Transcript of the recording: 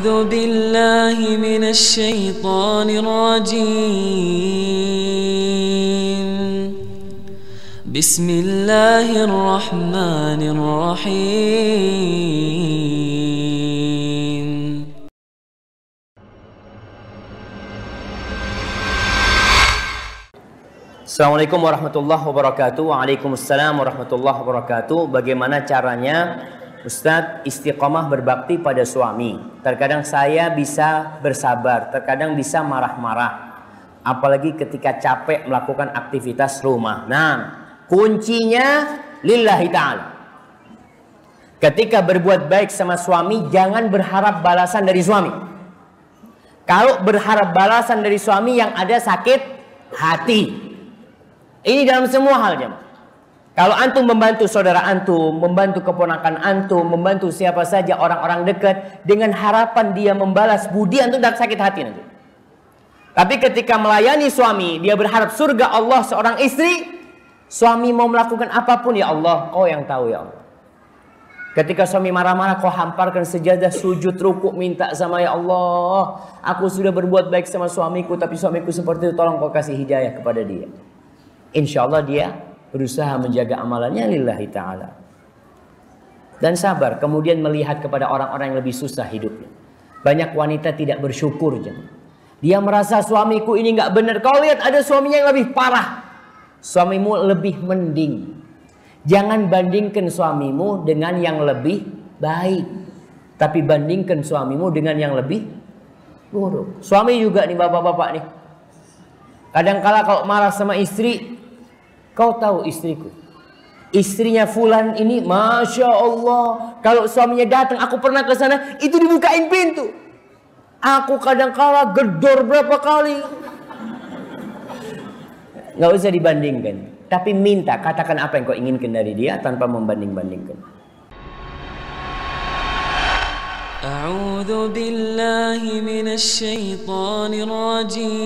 أعوذ بالله من الشيطان الرجيم. بسم الله الرحمن الرحيم. السلام عليكم ورحمه الله وبركاته وعليكم السلام ورحمه الله وبركاته bagaimana caranya Ustadz istiqomah berbakti pada suami? Terkadang saya bisa bersabar, terkadang bisa marah-marah. Apalagi ketika capek melakukan aktivitas rumah. Nah, kuncinya lillahi ta'ala. Ketika berbuat baik sama suami, jangan berharap balasan dari suami. Kalau berharap balasan dari suami yang ada sakit hati. Ini dalam semua hal jemaah. Kalau antum membantu saudara antum, membantu keponakan antum, membantu siapa saja orang-orang dekat dengan harapan dia membalas budi antum tak sakit hati nanti. Tapi ketika melayani suami, dia berharap surga Allah seorang istri, suami mau melakukan apa pun ya Allah, kau yang tahu ya Allah. Ketika suami marah-marah kau hamparkan sejadah sujud ruku minta sama ya Allah. Aku sudah berbuat baik sama suamiku tapi suamiku seperti itu tolong kau kasih hidayah kepada dia. Insya Allah dia berusaha menjaga amalannya lillahi ta'ala. Dan sabar, kemudian melihat kepada orang-orang yang lebih susah hidupnya. Banyak wanita tidak bersyukur. Dia merasa suamiku ini nggak benar. Kau lihat ada suaminya yang lebih parah. Suamimu lebih mending. Jangan bandingkan suamimu dengan yang lebih baik. Tapi bandingkan suamimu dengan yang lebih buruk. Suami juga nih bapak-bapak nih. Kadang-kala kalau marah sama istri, kau tahu istriku. Istrinya Fulan ini, masya Allah. Kalau suaminya datang, aku pernah ke sana, itu dibukain pintu. Aku kadang-kala gedor berapa kali. Nggak usah dibandingkan. Tapi minta, katakan apa yang kau inginkan dari dia tanpa membanding-bandingkan. أعوذ بالله من الشيطان الرجيم